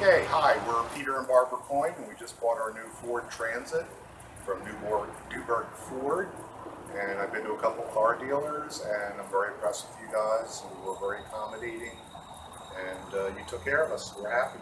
Okay, hi, we're Peter and Barbara Coyne, and we just bought our new Ford Transit from Newberg, Ford. And I've been to a couple car dealers, and I'm very impressed with you guys. You were very accommodating, and uh, you took care of us. We're happy.